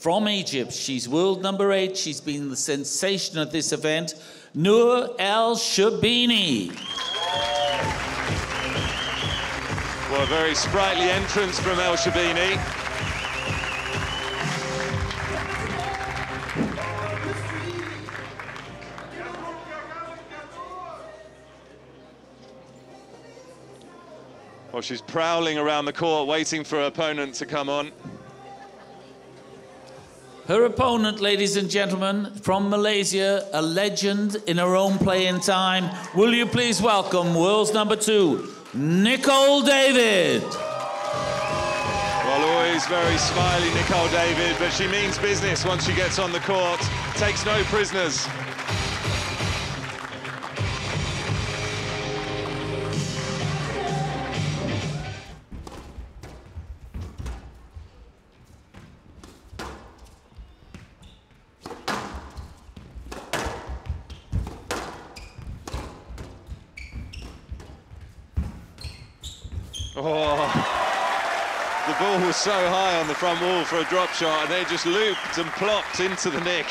from Egypt. She's world number eight. She's been the sensation of this event. Nour El Sherbini. Well, a very sprightly entrance from El Sherbini. Well, she's prowling around the court, waiting for her opponent to come on. Her opponent, ladies and gentlemen, from Malaysia, a legend in her own playing time. Will you please welcome world's number two, Nicol David. Well, always very smiley, Nicol David, but she means business once she gets on the court. Takes no prisoners. Oh, the ball was so high on the front wall for a drop shot, and they just looped and plopped into the nick.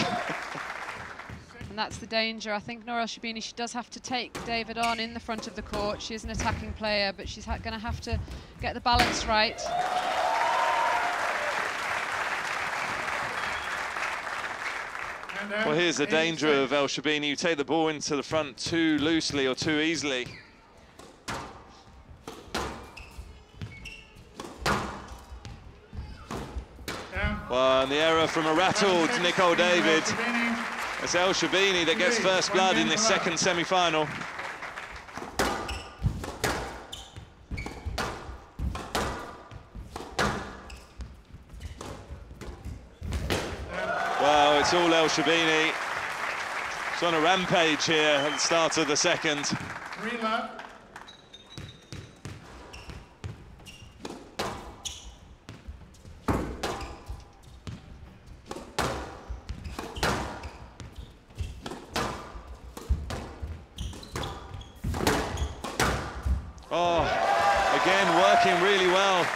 And that's the danger. I think Nour El Sherbini, she does have to take David on in the front of the court. She is an attacking player, but she's going to have to get the balance right. Well, here's the danger of El Sherbini. You take the ball into the front too loosely or too easily. Well, and the error from a rattled Nicol David. It's El Sherbini that gets first blood in this second semi-final. Well, it's all El Sherbini. It's on a rampage here at the start of the second. Oh, again, working really well.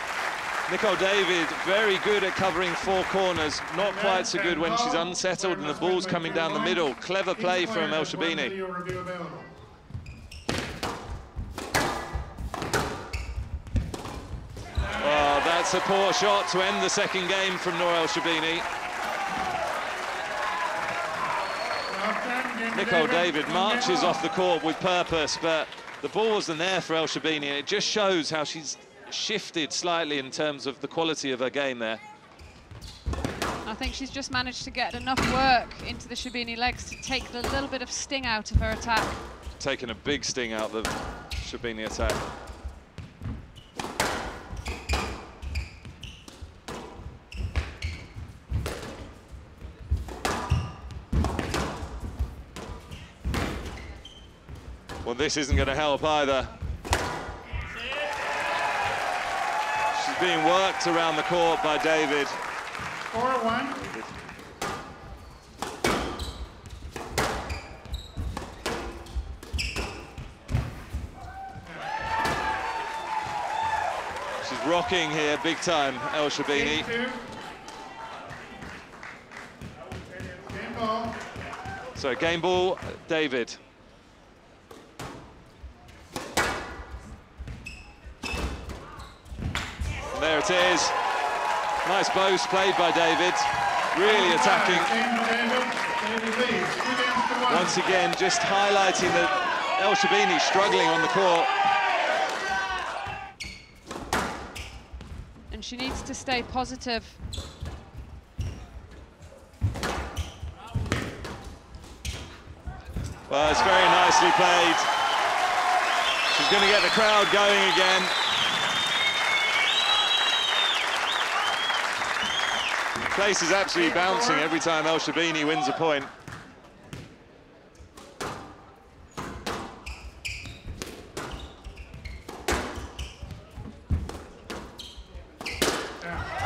Nicol David, very good at covering four corners. Not quite so good when she's unsettled and the ball's coming down the middle. Clever play from El Sherbini. Oh, that's a poor shot to end the second game from Nour El Sherbini. Nicol David marches off the court with purpose, but the ball wasn't there for El Sherbini, and it just shows how she's shifted slightly in terms of the quality of her game there. I think she's just managed to get enough work into the Sherbini legs to take the little bit of sting out of her attack. Taking a big sting out of the Sherbini attack. Well, this isn't going to help either. She's being worked around the court by David. Four one. She's rocking here big time, El Sherbini. Eight. Game ball. So game ball, David. There it is. Nice boast played by David. Really attacking. Game David. David leads. Two games to one. Once again, just highlighting that El Sherbini struggling on the court. And she needs to stay positive. Well, it's very nicely played. She's going to get the crowd going again. Place is absolutely bouncing every time El Sherbini wins a point.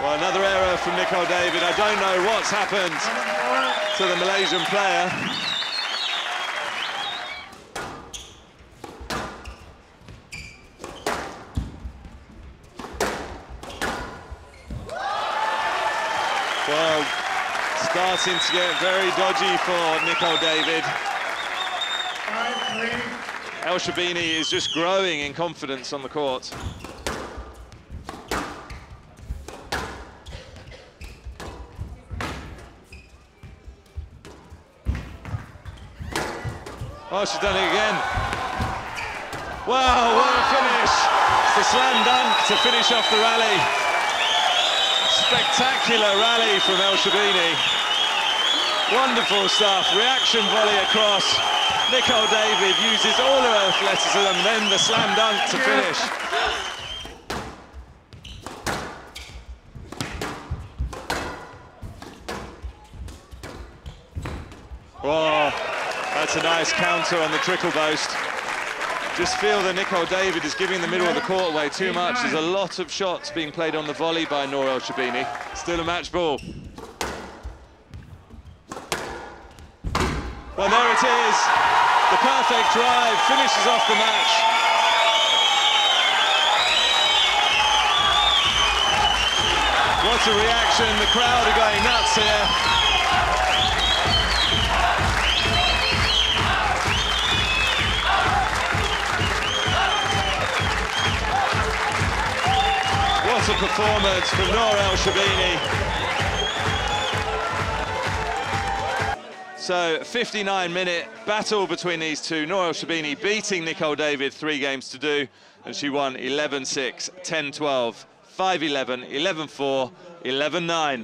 Well, another error from Nicol David. I don't know what's happened to the Malaysian player. Well, Starting to get very dodgy for Nicol David. El Sherbini is just growing in confidence on the court. Oh, she's done it again. Wow, what a finish. It's the slam dunk to finish off the rally. Spectacular rally from El Sherbini. Wonderful stuff. Reaction volley across. Nicol David uses all her athleticism, and then the slam dunk to finish. Oh, that's a nice counter on the trickle boast. Just feel that Nicol David is giving the middle of the court away too much. There's a lot of shots being played on the volley by Nour El Sherbini. Still a match ball. Well, there it is. The perfect drive finishes off the match. What a reaction. The crowd are going nuts here. What a performance from Nour El Sherbini. So, 59-minute battle between these two. Nour El Sherbini beating Nicol David three games to do, and she won 11-6, 10-12, 5-11, 11-4, 11-9.